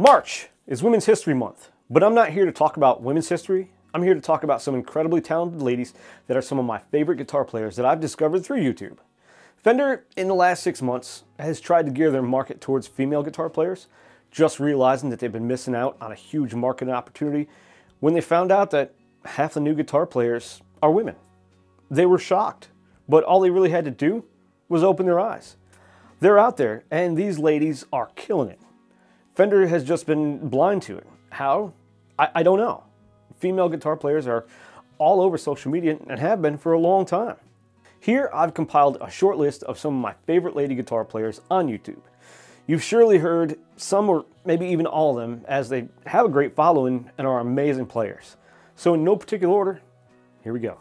March is Women's History Month, but I'm not here to talk about women's history. I'm here to talk about some incredibly talented ladies that are some of my favorite guitar players that I've discovered through YouTube. Fender, in the last six months, has tried to gear their market towards female guitar players, just realizing that they've been missing out on a huge market opportunity when they found out that half the new guitar players are women. They were shocked, but all they really had to do was open their eyes. They're out there, and these ladies are killing it. Fender has just been blind to it. How? I, I don't know. Female guitar players are all over social media and have been for a long time. Here I've compiled a short list of some of my favorite lady guitar players on YouTube. You've surely heard some or maybe even all of them as they have a great following and are amazing players. So in no particular order, here we go.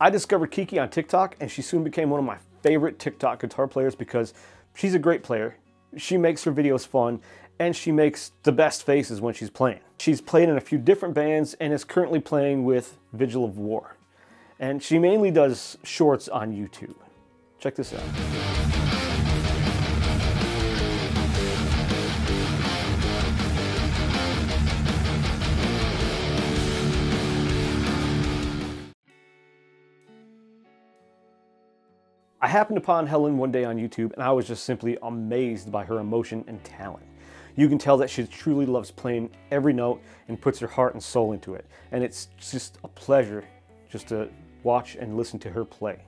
I discovered Kiki on TikTok and she soon became one of my favorite TikTok guitar players because she's a great player. She makes her videos fun and she makes the best faces when she's playing. She's played in a few different bands and is currently playing with Vigil of War. And she mainly does shorts on YouTube. Check this out. I happened upon Helen one day on YouTube and I was just simply amazed by her emotion and talent. You can tell that she truly loves playing every note and puts her heart and soul into it. And it's just a pleasure just to watch and listen to her play.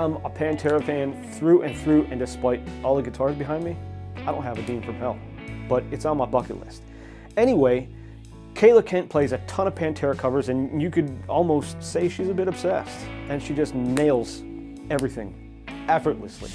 I'm a Pantera fan through and through, and despite all the guitars behind me, I don't have a Dean from Hell, but it's on my bucket list. Anyway, Kayla Kent plays a ton of Pantera covers, and you could almost say she's a bit obsessed, and she just nails everything effortlessly.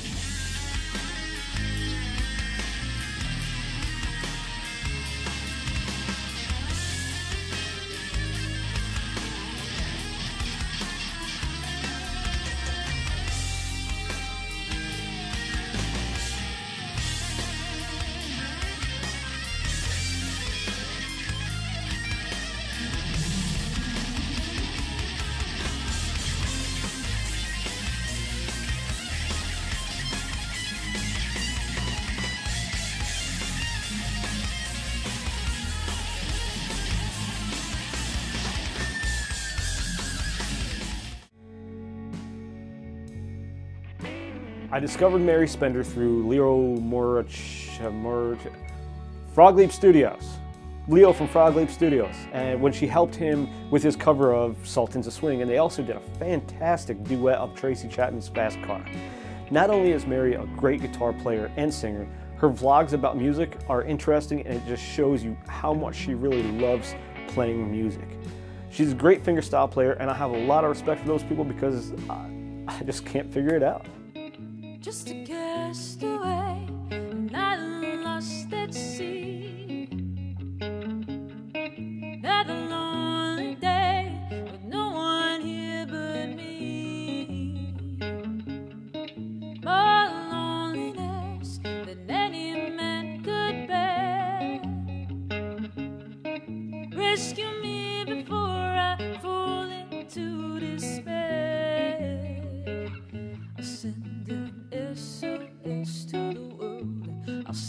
I discovered Mary Spender through Leo Morich, Morich, Frog Leap Studios. Leo from Frog Leap Studios, and when she helped him with his cover of Sultans of Swing, and they also did a fantastic duet of Tracy Chapman's Fast Car. Not only is Mary a great guitar player and singer, her vlogs about music are interesting and it just shows you how much she really loves playing music. She's a great fingerstyle player and I have a lot of respect for those people because I, I just can't figure it out just a castaway,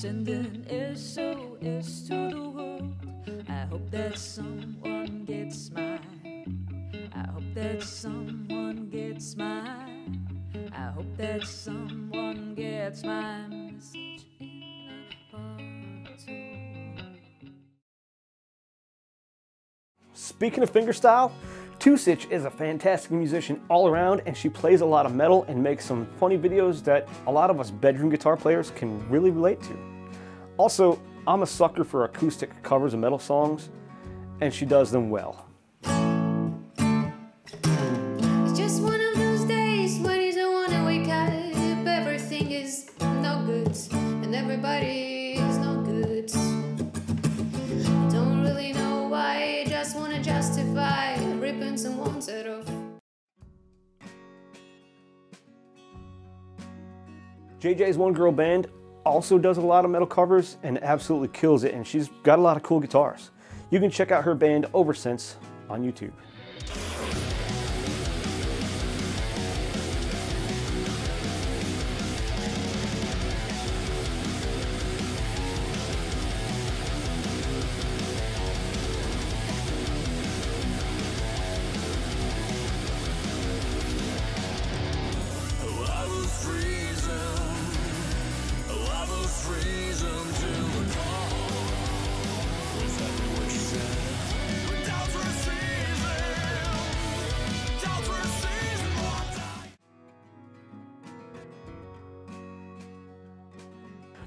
world. I'll send an SOS to the world. I hope that someone gets mine. I hope that someone gets mine. I hope that someone gets two. Speaking of fingerstyle, Two Stitch is a fantastic musician all around and she plays a lot of metal and makes some funny videos that a lot of us bedroom guitar players can really relate to. Also, I'm a sucker for acoustic covers of metal songs, and she does them well. It's just one of those days when you don't wanna wake up. Everything is no good, and everybody is no good. Don't really know why, just wanna justify ripping someone's head off. JJ's One Girl Band also does a lot of metal covers and absolutely kills it, and she's got a lot of cool guitars. You can check out her band Oversense on YouTube.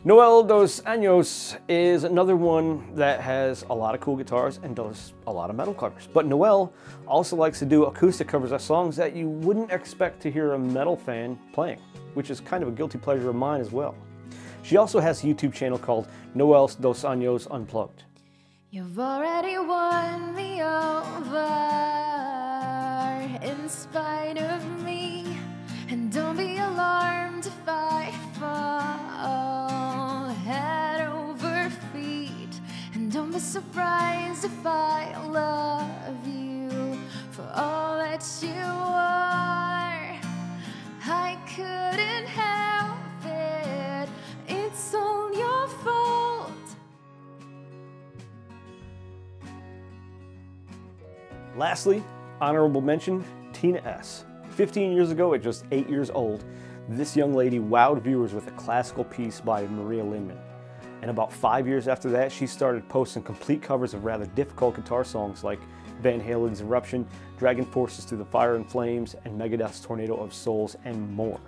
Noelle dos Anjos is another one that has a lot of cool guitars and does a lot of metal covers. But Noelle also likes to do acoustic covers of songs that you wouldn't expect to hear a metal fan playing, which is kind of a guilty pleasure of mine as well. She also has a YouTube channel called Noelle dos Anjos Unplugged. You've already won me over in spite of be surprised if I love you for all that you are. I couldn't help it, it's all your fault. Lastly, honorable mention, Tina S. 15 years ago, at just 8 years old, this young lady wowed viewers with a classical piece by Maria Linnemann. And about 5 years after that, she started posting complete covers of rather difficult guitar songs like Van Halen's Eruption, DragonForce's Through the Fire and Flames, and Megadeth's Tornado of Souls, and more.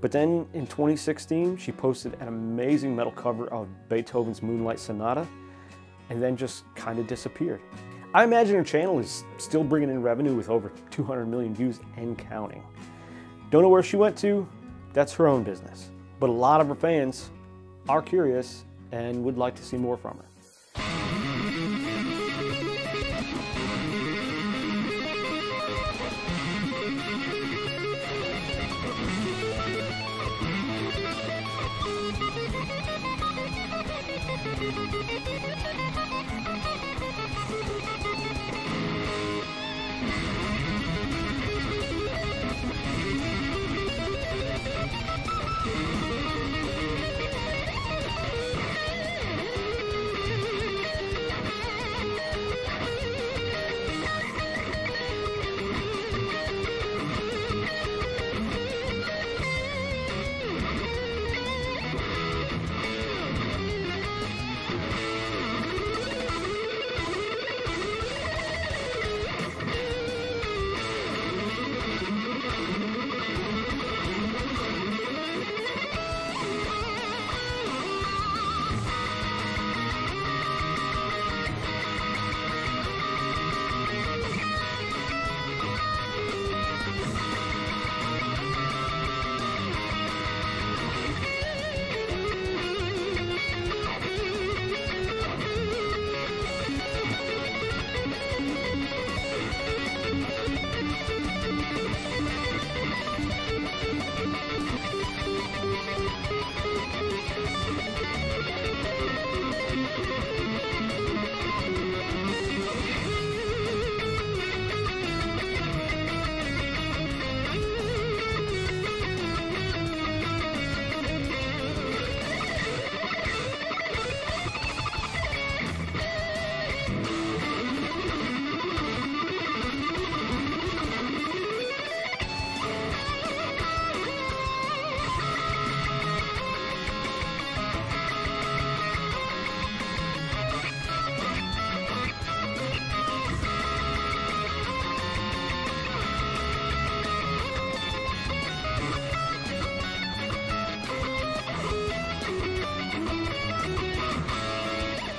But then in 2016, she posted an amazing metal cover of Beethoven's Moonlight Sonata, and then just kind of disappeared. I imagine her channel is still bringing in revenue with over 200 million views and counting. Don't know where she went to, that's her own business. But a lot of her fans are curious and would like to see more from her.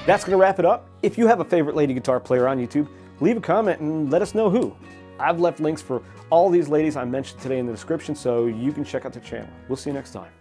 That's going to wrap it up. If you have a favorite lady guitar player on YouTube, leave a comment and let us know who. I've left links for all these ladies I mentioned today in the description so you can check out their channel. We'll see you next time.